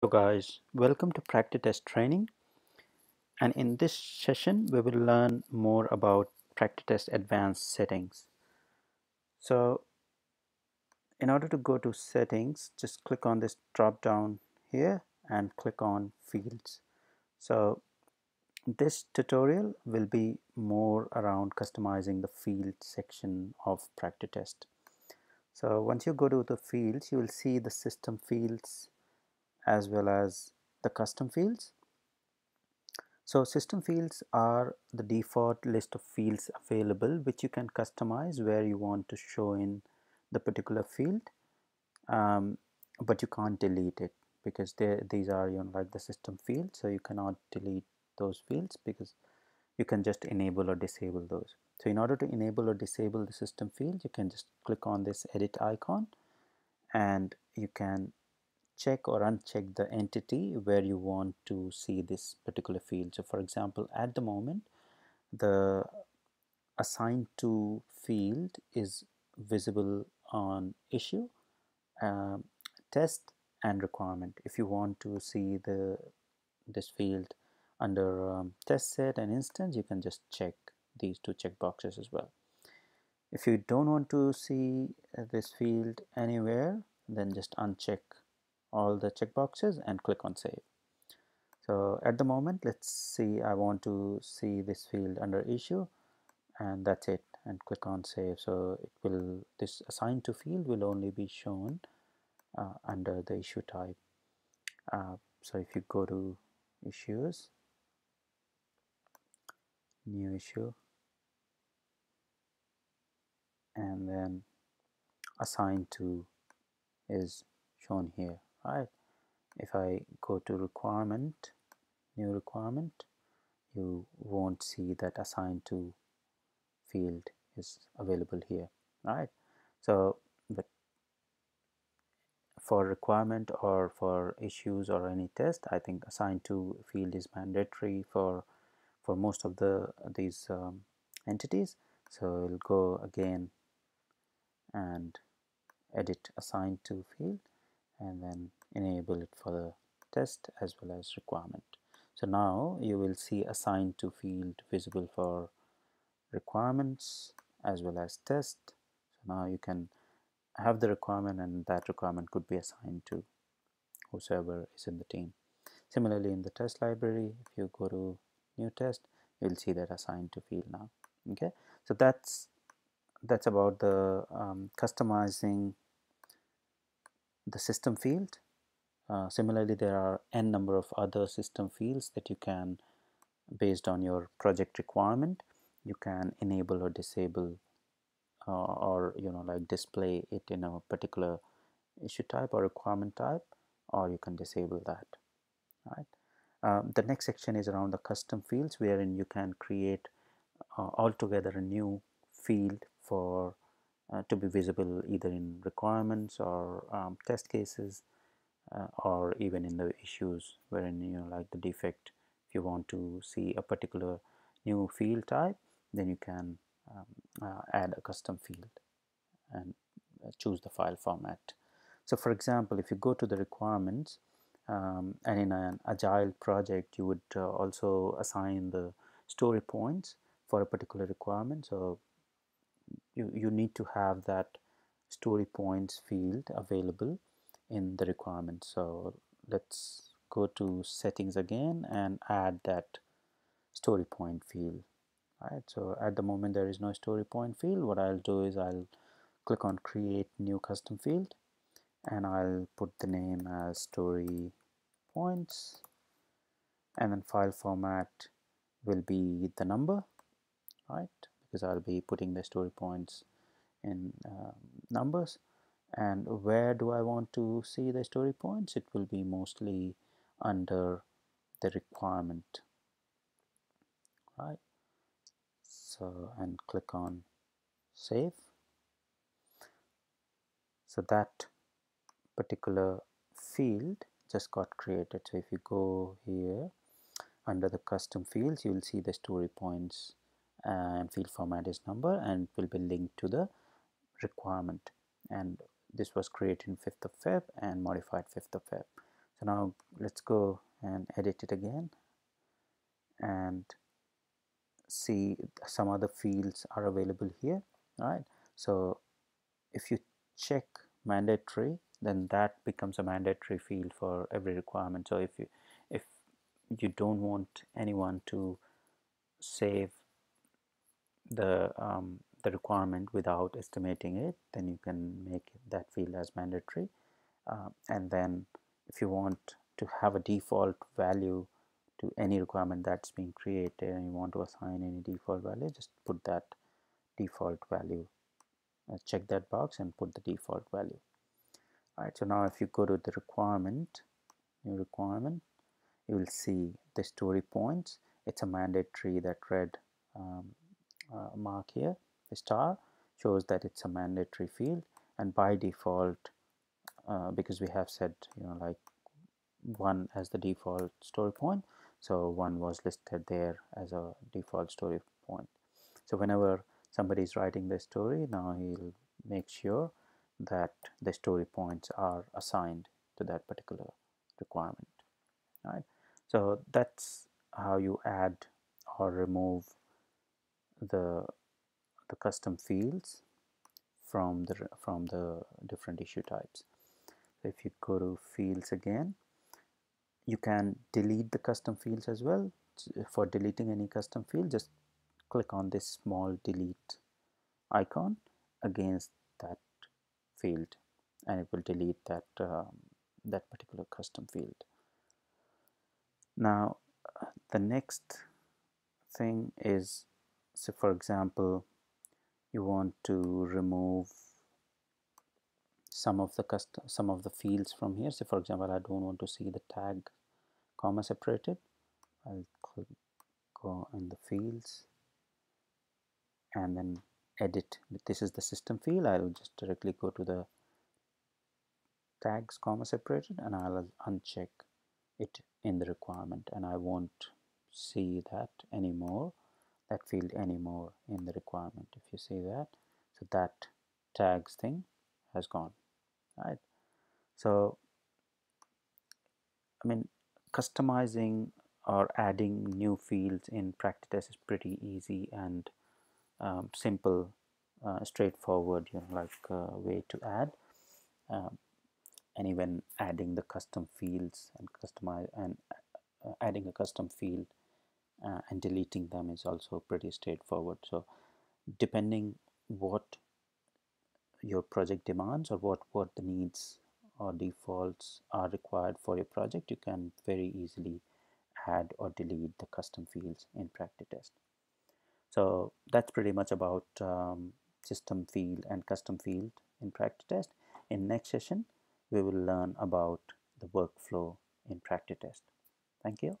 Hello guys, welcome to Practitest training and in this session we will learn more about Practitest advanced settings. So in order to go to settings just click on this drop down here and click on fields. So this tutorial will be more around customizing the field section of Practitest. So once you go to the fields you will see the system fields as well as the custom fields. So system fields are the default list of fields available which you can customize where you want to show in the particular field um, but you can't delete it because these are you know like the system fields so you cannot delete those fields because you can just enable or disable those. So in order to enable or disable the system field you can just click on this edit icon and you can check or uncheck the entity where you want to see this particular field. So for example, at the moment, the assigned to field is visible on issue, um, test and requirement. If you want to see the this field under um, test set and instance, you can just check these two checkboxes as well. If you don't want to see uh, this field anywhere, then just uncheck all the checkboxes and click on save. So at the moment, let's see, I want to see this field under issue and that's it and click on save. So it will, this assigned to field will only be shown uh, under the issue type. Uh, so if you go to issues, new issue, and then assigned to is shown here right if I go to requirement new requirement you won't see that assigned to field is available here right? So but for requirement or for issues or any test I think assigned to field is mandatory for for most of the these um, entities. So we'll go again and edit assigned to field and then enable it for the test as well as requirement. So now you will see assigned to field visible for requirements as well as test. So now you can have the requirement and that requirement could be assigned to whosoever is in the team. Similarly in the test library, if you go to new test, you'll see that assigned to field now. Okay, so that's that's about the um, customizing the system field. Uh, similarly, there are n number of other system fields that you can, based on your project requirement, you can enable or disable uh, or you know like display it in a particular issue type or requirement type or you can disable that right? Um, the next section is around the custom fields wherein you can create uh, altogether a new field for uh, to be visible either in requirements or um, test cases uh, or even in the issues wherein you know like the defect if you want to see a particular new field type then you can um, uh, add a custom field and uh, choose the file format. So for example if you go to the requirements um, and in an agile project you would uh, also assign the story points for a particular requirement. So you, you need to have that story points field available in the requirement. So let's go to settings again and add that story point field right? So at the moment there is no story point field. What I'll do is I'll click on create new custom field and I'll put the name as story points. And then file format will be the number right? Because I'll be putting the story points in uh, numbers and where do I want to see the story points? It will be mostly under the requirement right? So and click on save. So that particular field just got created. So if you go here under the custom fields you will see the story points and field format is number and will be linked to the requirement. And this was created in 5th of Feb and modified 5th of Feb. So now let's go and edit it again and see some other fields are available here right? So if you check mandatory then that becomes a mandatory field for every requirement. So if you if you don't want anyone to save the um, the requirement without estimating it then you can make that field as mandatory. Uh, and then if you want to have a default value to any requirement that's being created and you want to assign any default value just put that default value uh, check that box and put the default value. All right so now if you go to the requirement new requirement you will see the story points. It's a mandatory that red um, uh, mark here star shows that it's a mandatory field and by default uh, because we have set you know like one as the default story point so one was listed there as a default story point. So whenever somebody is writing the story now he'll make sure that the story points are assigned to that particular requirement right? So that's how you add or remove the the custom fields from the from the different issue types. So if you go to fields again you can delete the custom fields as well. For deleting any custom field just click on this small delete icon against that field and it will delete that um, that particular custom field. Now the next thing is so for example you want to remove some of the custom some of the fields from here. So for example I don't want to see the tag comma separated. I'll click, go in the fields and then edit. This is the system field. I'll just directly go to the tags comma separated and I'll uncheck it in the requirement. And I won't see that anymore that field anymore in the requirement if you see that so that tags thing has gone right so I mean customizing or adding new fields in PractiTest is pretty easy and um, simple, uh, straightforward, you know, like uh, way to add. Um, and even adding the custom fields and customize and uh, adding a custom field uh, and deleting them is also pretty straightforward. So depending what your project demands or what what the needs or defaults are required for your project, you can very easily add or delete the custom fields in PractiTest. So that's pretty much about um, system field and custom field in PractiTest. In next session, we will learn about the workflow in PractiTest. Thank you.